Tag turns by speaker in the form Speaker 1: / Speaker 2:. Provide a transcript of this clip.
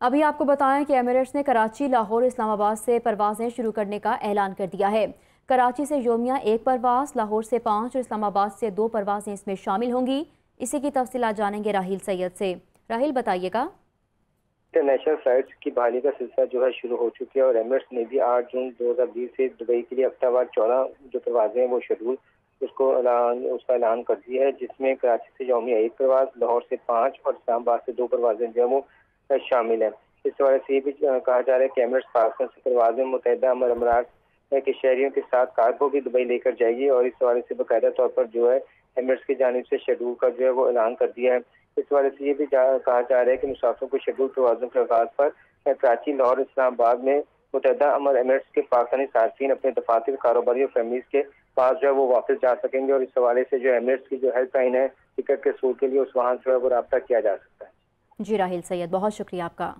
Speaker 1: अभी आपको बताएँ कि एमिरेट्स ने कराची, लाहौर, इस्लामाबाद से परवाजें शुरू करने का ऐलान कर दिया है। कराची से योमिया एक परवाज, लाहौर से पाँच और इस्लामाबाद से दो परवाजें इसमें शामिल होंगी। इसी की तफसीत जानेंगे राहिल सैयद से। राहिल, बताइएगा।
Speaker 2: इंटरनेशनल फ्लाइट्स की बहाली का सिलसिला जो है शुरू हो चुकी है और एमिरेट्स ने भी आठ जून दो हज़ार बीस से दुबई के लिए हफ्तावार चौदह जो परवाजें हैं वो शेड्यूल उसको उसका ऐलान कर दिया है, जिसमें कराची से यौमिया एक परवाज, लाहौर से पाँच और इस्लामाबाद से दो परवाजें जो है वो शामिल है। इस हवाले से ये भी कहा जा रहा है कि एमरेट्स से परवाजें मुतहदा अमर अमरात के शहरियों के साथ कार्गो भी दुबई लेकर जाएगी और इस हवाले से बाकायदा तौर पर जो है, एमरेट्स की जानब से शेड्यूल का जो है वो ऐलान कर दिया है। इस हवाले से ये भी कहा जा रहा है कि मुसाफिर को शेड्यूल प्रवाजों के आगाज़ पर कराची, लाहौर, इस्लामाबाद में मुतहदा अमर एमरेट्स के पाकिस्तानी सार्फिन अपने दफातर कारोबारी और फैमिलीज़ के पास जो है वो वापस जा सकेंगे और इस हवाले से जो एमरेट्स की जो हेल्पलाइन है, टिकट के सूट के लिए उस वाहन से वो रबता किया जा सकता है
Speaker 1: जी राहिल सैयद बहुत शुक्रिया आपका।